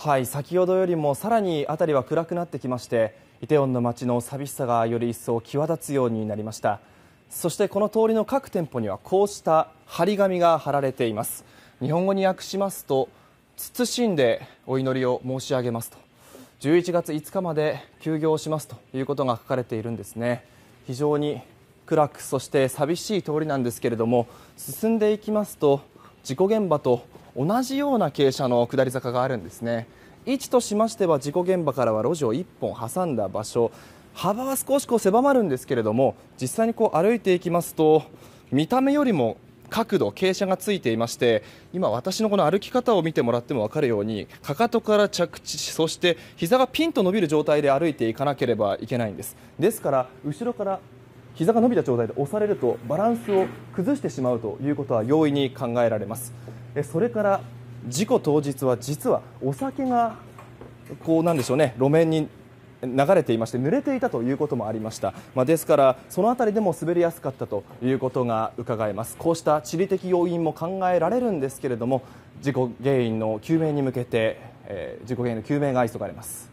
はい先ほどよりもさらに辺りは暗くなってきましてイテウォンの街の寂しさがより一層際立つようになりました。そしてこの通りの各店舗にはこうした張り紙が貼られています。日本語に訳しますと謹んでお祈りを申し上げますと。11月5日まで休業しますということが書かれているんですね。非常に暗くそして寂しい通りなんですけれども進んでいきますと事故現場と同じような傾斜の下り坂があるんですね。位置としましては事故現場からは路地を1本挟んだ場所。幅は少しこう狭まるんですけれども実際にこう歩いていきますと見た目よりも角度、傾斜がついていまして今、私のこの歩き方を見てもらっても分かるようにかかとから着地そして膝がピンと伸びる状態で歩いていかなければいけないんです。ですから後ろから膝が伸びた状態で押されるとバランスを崩してしまうということは容易に考えられます。それから事故当日は実はお酒がこうなんでしょうね路面に流れていまして濡れていたということもありました、まあ、ですからその辺りでも滑りやすかったということがうかがえます。こうした地理的要因も考えられるんですけれども事故原因の究明に向けて、えー、事故原因の究明が急がれます。